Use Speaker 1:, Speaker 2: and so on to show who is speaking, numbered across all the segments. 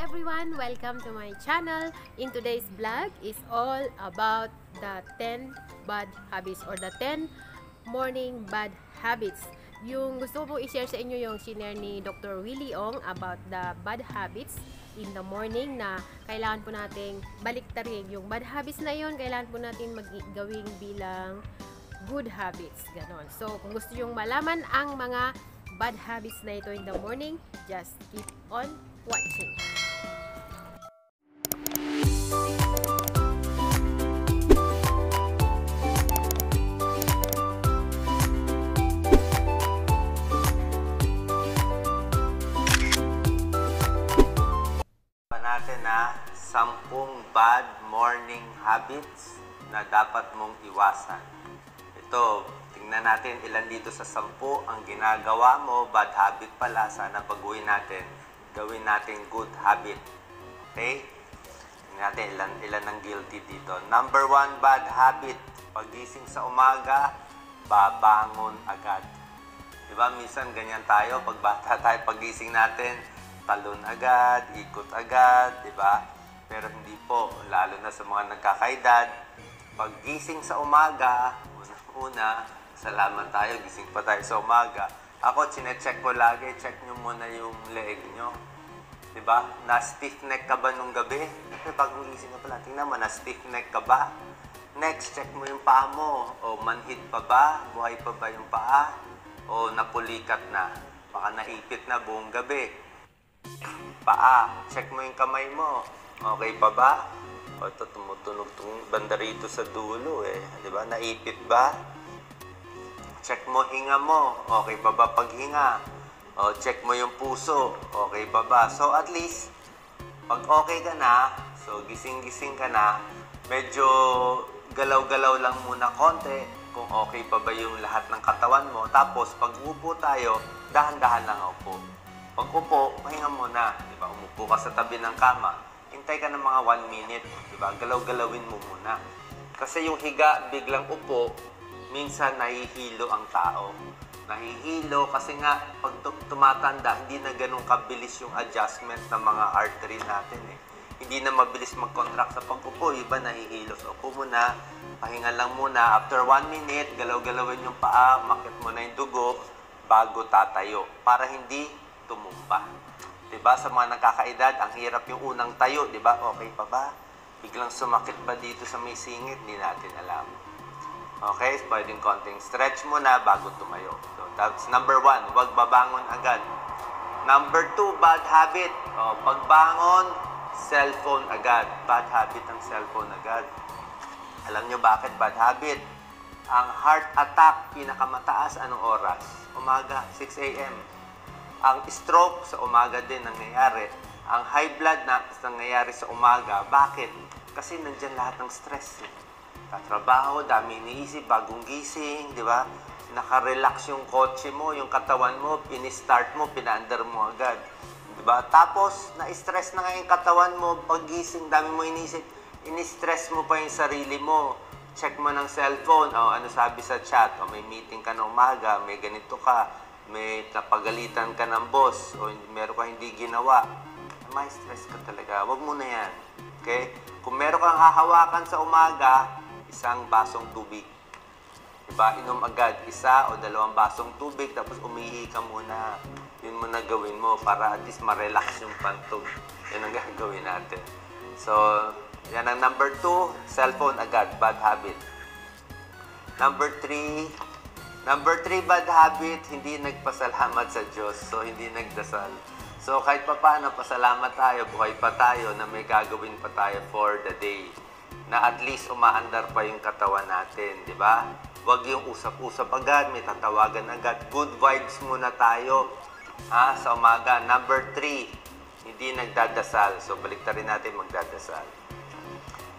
Speaker 1: everyone! Welcome to my channel. In today's vlog is all about the 10 bad habits or the 10 morning bad habits. Yung gusto ko i-share sa inyo yung shinare ni Dr. Willie Ong about the bad habits in the morning na kailangan po nating baliktarin. Yung bad habits na yon kailangan po natin maggawing bilang good habits. Ganon. So, kung gusto yung malaman ang mga bad habits na ito in the morning, just keep on watching.
Speaker 2: Bad morning habits na dapat mong iwasan. Ito, tingnan natin ilan dito sa sampu ang ginagawa mo, bad habit pala. Sana baguhin natin, gawin natin good habit. Okay? Tingnan natin ilan, ilan ang guilty dito. Number one bad habit, pagising sa umaga, babangon agad. Di ba? Minsan ganyan tayo, pag bata tayo, pagising natin, talon agad, ikot agad, di ba? Pero hindi po, lalo na sa mga nagkakaedad, paggising sa umaga, una-una, salamat tayo, gising pa tayo sa umaga. Ako, chinecheck ko lagi, check nyo muna yung leeg nyo. Di ba? Na-stiff neck ka ba nung gabi? Eh, bagong gising ka pala, tingnan mo, na-stiff neck ka ba? Next, check mo yung paa mo. O manhid pa ba? Buhay pa ba yung paa? O napulikat na? Baka naipit na buong gabi. Paa, check mo yung kamay mo. Okay pa ba? O ito, tumutunog tong banda rito sa dulo eh. Di ba? Naipit ba? Check mo hinga mo. Okay pa ba paghinga? O check mo yung puso. Okay pa ba? So at least, pag okay ka na, so gising-gising ka na, medyo galaw-galaw lang muna konti kung okay pa ba yung lahat ng katawan mo. Tapos, pag upo tayo, dahan-dahan lang upo. Pag upo, pahinga muna. Di ba? Umupo ka sa tabi ng kama. Hintay ka ng mga one minute. Di ba? Galaw-galawin mo muna. Kasi yung higa, biglang upo, minsan nahihilo ang tao. Nahihilo kasi nga, pag tu- tumatanda, hindi na ganun kabilis yung adjustment ng mga artery natin eh. Hindi na mabilis mag-contract sa pag-upo. Iba nahihilo. So, upo muna, pahinga lang muna. After one minute, galaw-galawin yung paa, makit mo na yung dugo, bago tatayo. Para hindi tumumba. 'Di ba Sa mga nakakaedad, ang hirap yung unang tayo, 'di ba Okay pa ba? Biglang sumakit ba dito sa may singit? Hindi natin alam. Okay, pwedeng konting stretch muna bago tumayo. So, that's number one, huwag babangon agad. Number two, bad habit. O, pagbangon, cellphone agad. Bad habit ang cellphone agad. Alam nyo bakit bad habit? Ang heart attack, pinakamataas, anong oras? Umaga, 6 a.m. Ang stroke, sa umaga din nangyayari. Ang high blood na nangyayari sa umaga. Bakit? Kasi nandyan lahat ng stress. Eh. Katrabaho, dami iniisip, bagong gising, di ba? Naka-relax yung kotse mo, yung katawan mo, pini-start mo, pinaandar mo agad. Di ba? Tapos, na-stress na nga yung katawan mo, pag-gising, dami mo inisip, ini-stress mo pa yung sarili mo. Check mo ng cellphone, o ano sabi sa chat, o may meeting ka na umaga, may ganito ka, may napagalitan ka ng boss, o meron ka hindi ginawa. May stress ka talaga. Huwag mo na yan. Okay? Kung meron kang hahawakan sa umaga, isang basong tubig. Diba? Inom agad isa o dalawang basong tubig tapos umihi ka muna. Yun muna gawin mo para at least ma-relax yung pantog. Yan ang gagawin natin. So, yan ang number two, cellphone agad, bad habit. Number three, number three bad habit, hindi nagpasalamat sa Diyos. So, hindi nagdasal. So, kahit pa paano, pasalamat tayo, buhay pa tayo, na may gagawin pa tayo for the day. Na at least umaandar pa yung katawan natin, di ba? Huwag yung usap-usap agad, may tatawagan agad. Good vibes muna tayo ha, sa umaga. Number three, hindi nagdadasal. So, balik natin magdadasal.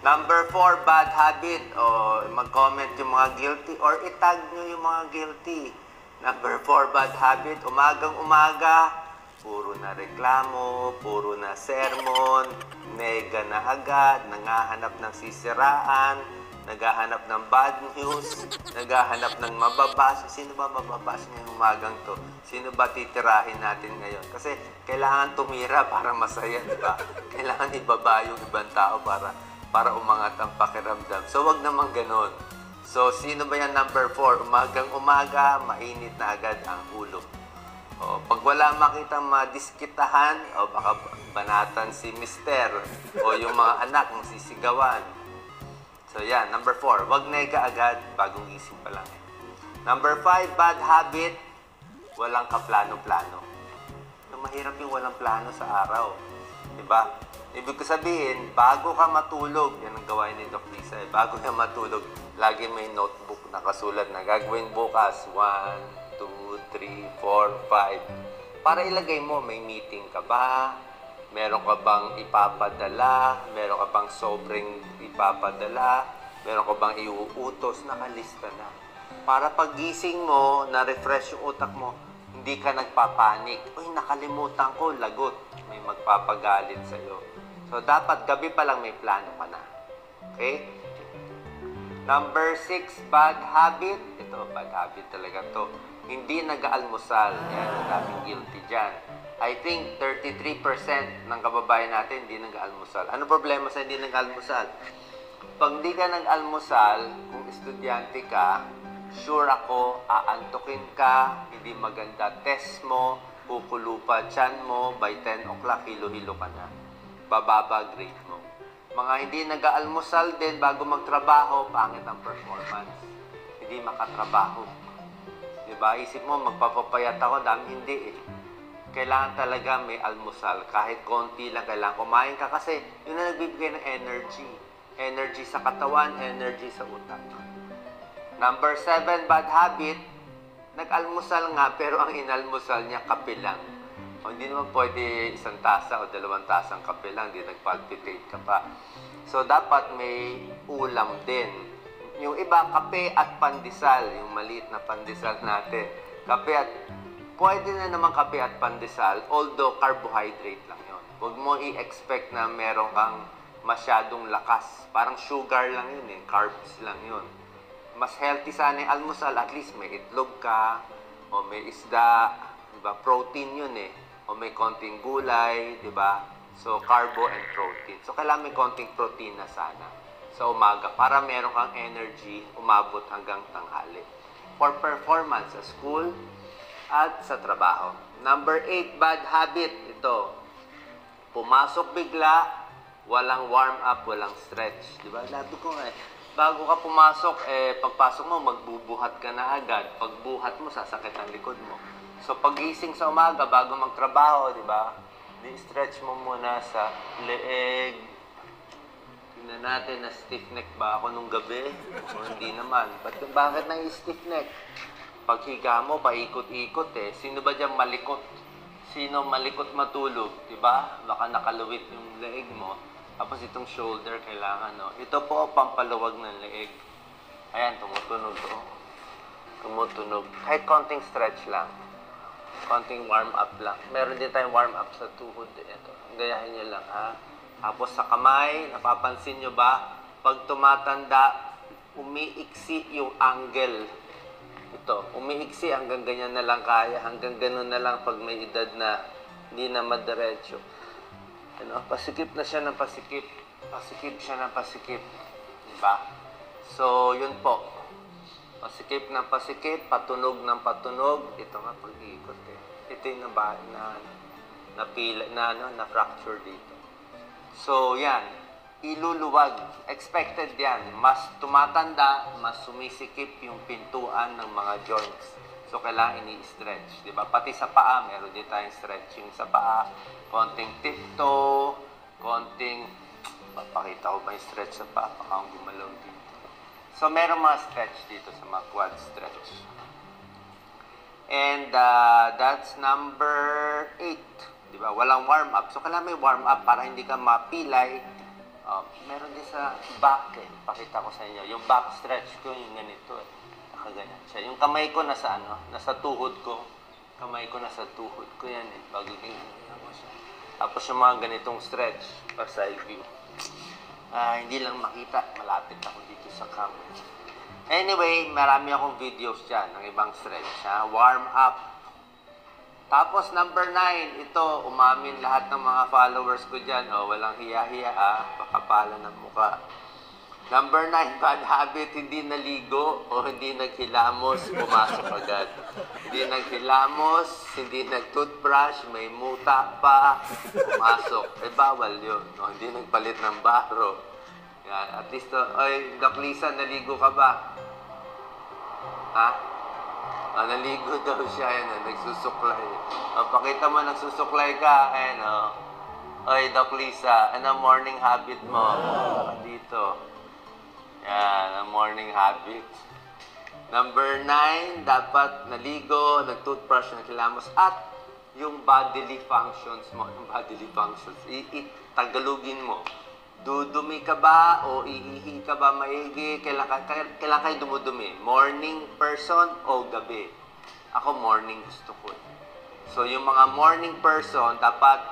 Speaker 2: Number four, bad habit. O, mag-comment yung mga guilty or itag nyo yung mga guilty. Number four, bad habit. Umagang umaga, puro na reklamo, puro na sermon, nega na agad, nangahanap ng sisiraan, naghahanap ng bad news, naghahanap ng mababasa. Sino ba mababasa ngayong umagang to? Sino ba titirahin natin ngayon? Kasi kailangan tumira para masaya, di ba? Kailangan ibaba yung ibang tao para para umangat ang pakiramdam. So, wag naman ganun. So, sino ba yan number 4? Umagang umaga, mainit na agad ang ulo. O, pag wala makitang madiskitahan, o baka banatan si mister, o yung mga anak masisigawan. So, yan. Number 4, wag nega agad, bagong gising pa lang. Number 5, bad habit, walang kaplano-plano. So, mahirap yung walang plano sa araw. Diba? Ibig ko sabihin, bago ka matulog, yan ang gawain ni Doc Lisa eh. Bago ka matulog, lagi may notebook na kasulat na gagawin bukas. 1, 2, 3, 4, 5. Para ilagay mo, may meeting ka ba? Meron ka bang ipapadala? Meron ka bang sobrang ipapadala? Meron ka bang iuutos? Nakalista na. Para pagising mo, na-refresh yung utak mo, hindi ka nagpapanik. Uy, nakalimutan ko, lagot. May magpapagalit sa'yo. So, dapat gabi pa lang may plano ka na. Okay? Number six, bad habit. Ito, bad habit talaga to. Hindi nag-aalmusal. Yan, ang daming guilty dyan. I think 33% ng kababayan natin hindi nag-aalmusal. Ano problema sa hindi nag-aalmusal? Pag hindi ka nag-almusal, kung estudyante ka, sure ako, aantukin ka, hindi maganda test mo, kukulo pa tiyan mo, by 10 o'clock, hilo-hilo ka na. Bababa grade mo. Mga hindi nag-aalmusal din bago magtrabaho, pangit ang performance. Hindi makatrabaho. Diba? Isip mo, magpapapayat ako, dami hindi eh. Kailangan talaga may almusal. Kahit konti lang, kailangan kumain ka kasi yun na nagbibigay ng energy. Energy sa katawan, energy sa utak. Number seven, bad habit. Nag-almusal nga, pero ang inalmusal niya kape lang. O, hindi naman pwede isang tasa o dalawang tasang kape lang, hindi nagpalpitate ka pa. So, dapat may ulam din. Yung iba, kape at pandesal, yung maliit na pandesal natin. Kape at, pwede na naman kape at pandesal, although carbohydrate lang yon. Huwag mo i-expect na meron kang masyadong lakas. Parang sugar lang yun eh, carbs lang yun. Mas healthy sana yung almusal, at least may itlog ka, o may isda, diba? Protein yun eh o may konting gulay, di ba? So, carbo and protein. So, kailangan may konting protein na sana sa umaga para meron kang energy umabot hanggang tanghali. For performance sa school at sa trabaho. Number 8, bad habit. Ito, pumasok bigla, walang warm up, walang stretch. Di ba? Labi ko nga eh. Bago ka pumasok, eh, pagpasok mo, magbubuhat ka na agad. Pagbuhat mo, sasakit ang likod mo. So, pagising sa umaga, bago magtrabaho, di ba? Di-stretch mo muna sa leeg. Tingnan natin na stiff neck ba ako nung gabi? O hindi naman. Ba't, bakit nang stiff neck? Paghiga mo, paikot-ikot eh. Sino ba dyan malikot? Sino malikot matulog? Di ba? Baka nakaluwit yung leeg mo. Tapos itong shoulder kailangan, no? Ito po, pampaluwag ng leeg. Ayan, tumutunog, oh. Tumutunog. Kahit konting stretch lang konting warm up lang. Meron din tayong warm up sa tuhod. Ito, gayahin nyo lang ha. Tapos sa kamay, napapansin nyo ba? Pag tumatanda, umiiksi yung angle. Ito, umiiksi hanggang ganyan na lang kaya. Hanggang ganun na lang pag may edad na hindi na madiretso. Ano, pasikip na siya ng pasikip. Pasikip siya ng pasikip. Diba? So, yun po. Pasikip ng pasikip, patunog ng patunog. Ito nga pag-iikot eh. Ito yung na, na, na, pila, na, ano, na fracture dito. So, yan. Iluluwag. Expected yan. Mas tumatanda, mas sumisikip yung pintuan ng mga joints. So, kailangan ini-stretch. Di ba? Pati sa paa, meron din tayong stretching sa paa. Konting tiptoe, konting... Papakita ko ba yung stretch sa paa? Baka gumalaw dito. So, meron mga stretch dito sa mga quad stretch. And uh, that's number 8. Di ba? Walang warm up. So, kailangan may warm up para hindi ka mapilay. Uh, meron din sa back eh. Pakita ko sa inyo. Yung back stretch ko, yung ganito eh. Nakaganyan siya. Yung kamay ko nasa ano? Nasa tuhod ko. Kamay ko nasa tuhod ko yan eh. Bago ko siya. Tapos yung mga ganitong stretch. Pa side view. Ah, hindi lang makita, malapit ako dito sa camera. Anyway, marami akong videos dyan ng ibang stretch. Ha? Warm up. Tapos number 9, ito, umamin lahat ng mga followers ko dyan. Oh, walang hiya-hiya ah, pakapala ng muka. Number 9, bad habit, hindi naligo o hindi naghilamos, pumasok agad. Hindi naghilamos, hindi nag-toothbrush, may muta pa, pumasok. Eh, bawal yun. No? Hindi nagpalit ng baro. Yan. At least, uh, ay, Doc Lisa, naligo ka ba? Ha? Ah, naligo daw siya, yan, oh, nagsusuklay. Oh, pakita mo, nagsusuklay ka, ayan, oh. Oy, Doc Lisa, ano morning habit mo? Dito. Yan, ang morning habit. Number nine, dapat naligo, nag-toothbrush, nagkilamos, at yung bodily functions mo, yung bodily functions, i- i- tagalugin mo. Dudumi ka ba o iihi ka ba maigi? Kailan, ka, kailan, kayo dumudumi? Morning person o gabi? Ako morning gusto ko. eh. So yung mga morning person, dapat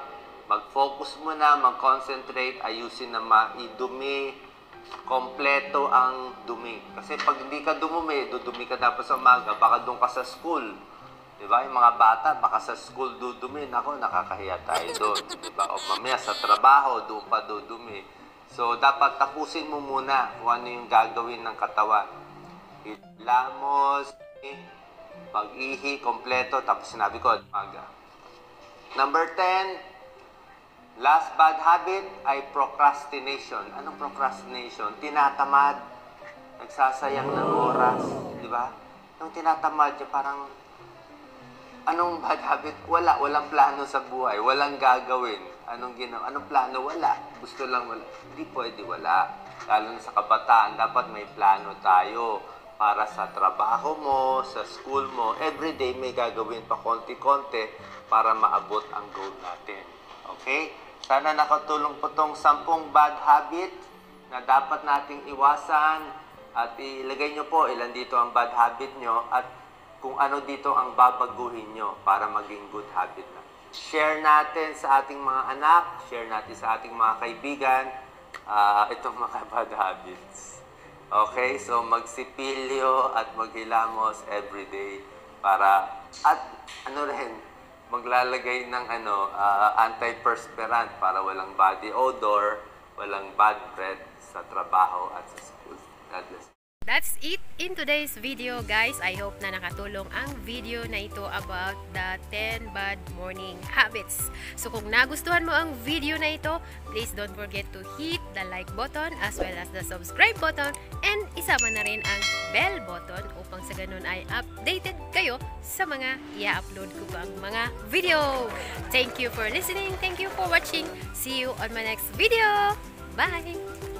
Speaker 2: mag-focus muna, mag-concentrate, ayusin na maidumi, kompleto ang dumi. Kasi pag hindi ka dumumi, dudumi ka dapat sa umaga, baka doon ka sa school. Di ba? Yung mga bata, baka sa school dudumi. Nako, nakakahiya tayo doon. Di ba? O mamaya sa trabaho, doon pa dudumi. So, dapat tapusin mo muna kung ano yung gagawin ng katawan. Hilamos, pag-ihi, kompleto, tapos sinabi ko, umaga. Number 10, last bad habit ay procrastination. Anong procrastination? Tinatamad. Nagsasayang ng oras. Di ba? Yung tinatamad, yung parang Anong bad habit? Wala. Walang plano sa buhay. Walang gagawin. Anong ginawa? Anong plano? Wala. Gusto lang wala. Hindi pwede wala. Lalo na sa kabataan, dapat may plano tayo para sa trabaho mo, sa school mo. Everyday may gagawin pa konti-konti para maabot ang goal natin. Okay? Sana nakatulong po tong sampung bad habit na dapat nating iwasan at ilagay nyo po ilan dito ang bad habit nyo at kung ano dito ang babaguhin nyo para maging good habit na. Share natin sa ating mga anak, share natin sa ating mga kaibigan, ah, itong mga bad habits. Okay, so magsipilyo at maghilamos everyday para, at ano rin, maglalagay ng ano, ah, antiperspirant para walang body odor, walang bad breath sa trabaho at sa school. God bless.
Speaker 1: That's it in today's video guys. I hope na nakatulong ang video na ito about the 10 bad morning habits. So kung nagustuhan mo ang video na ito, please don't forget to hit the like button as well as the subscribe button and isama na rin ang bell button upang sa ganun ay updated kayo sa mga i-upload ko pang mga video. Thank you for listening. Thank you for watching. See you on my next video. Bye!